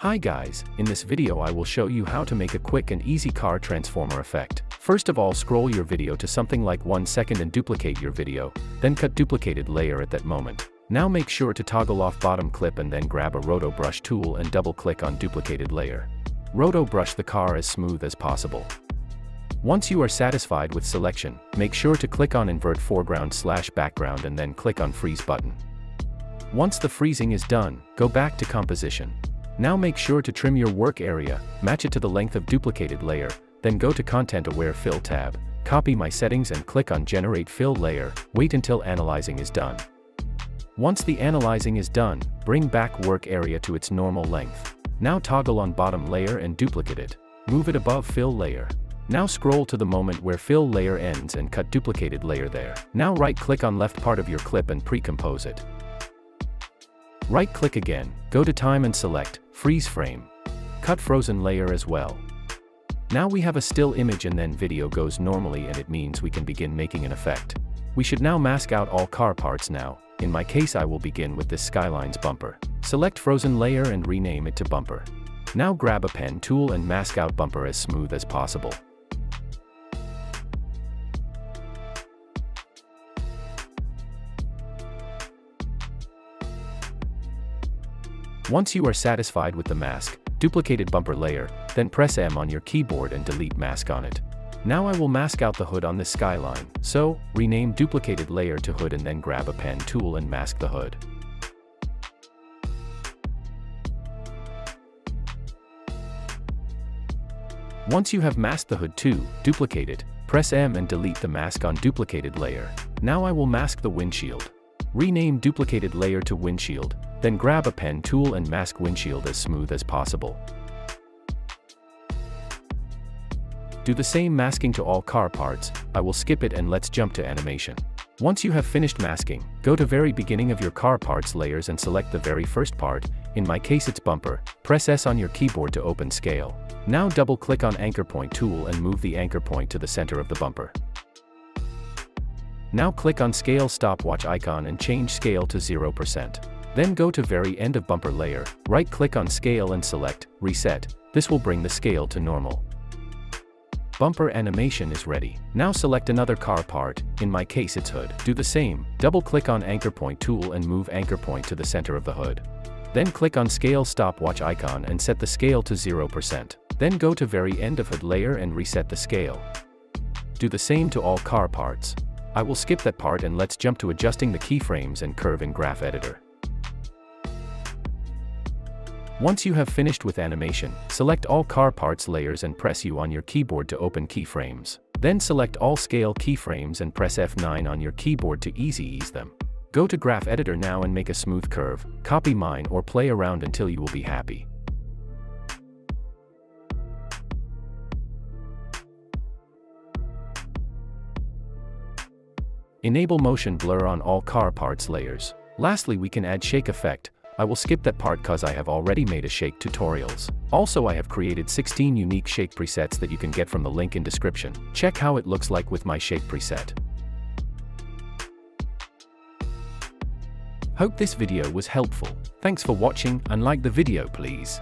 Hi guys, in this video I will show you how to make a quick and easy car transformer effect. First of all scroll your video to something like 1 second and duplicate your video, then cut duplicated layer at that moment. Now make sure to toggle off bottom clip and then grab a roto brush tool and double click on duplicated layer. Roto brush the car as smooth as possible. Once you are satisfied with selection, make sure to click on invert foreground slash background and then click on freeze button. Once the freezing is done, go back to composition. Now make sure to trim your work area, match it to the length of duplicated layer, then go to content aware fill tab, copy my settings and click on generate fill layer, wait until analyzing is done. Once the analyzing is done, bring back work area to its normal length. Now toggle on bottom layer and duplicate it. Move it above fill layer. Now scroll to the moment where fill layer ends and cut duplicated layer there. Now right click on left part of your clip and pre-compose it. Right click again, go to time and select, freeze frame. Cut frozen layer as well. Now we have a still image and then video goes normally and it means we can begin making an effect. We should now mask out all car parts now, in my case I will begin with this Skylines bumper. Select frozen layer and rename it to bumper. Now grab a pen tool and mask out bumper as smooth as possible. Once you are satisfied with the mask, duplicated bumper layer, then press M on your keyboard and delete mask on it. Now I will mask out the hood on this skyline, so, rename duplicated layer to hood and then grab a pen tool and mask the hood. Once you have masked the hood too, duplicate it, press M and delete the mask on duplicated layer. Now I will mask the windshield. Rename duplicated layer to windshield, then grab a pen tool and mask windshield as smooth as possible. Do the same masking to all car parts, I will skip it and let's jump to animation. Once you have finished masking, go to very beginning of your car parts layers and select the very first part, in my case it's bumper, press S on your keyboard to open scale. Now double click on anchor point tool and move the anchor point to the center of the bumper. Now click on scale stopwatch icon and change scale to 0%. Then go to very end of bumper layer, right click on scale and select reset. This will bring the scale to normal. Bumper animation is ready. Now select another car part, in my case it's hood. Do the same, double click on anchor point tool and move anchor point to the center of the hood. Then click on scale stopwatch icon and set the scale to 0%. Then go to very end of hood layer and reset the scale. Do the same to all car parts. I will skip that part and let's jump to adjusting the keyframes and curve in Graph Editor. Once you have finished with animation, select all car parts layers and press U on your keyboard to open keyframes. Then select all scale keyframes and press F9 on your keyboard to easy ease them. Go to Graph Editor now and make a smooth curve, copy mine or play around until you will be happy. Enable motion blur on all car parts layers. Lastly we can add shake effect, I will skip that part cause I have already made a shake tutorials. Also I have created 16 unique shake presets that you can get from the link in description. Check how it looks like with my shake preset. Hope this video was helpful. Thanks for watching and like the video please.